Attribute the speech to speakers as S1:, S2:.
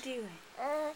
S1: doing? Uh,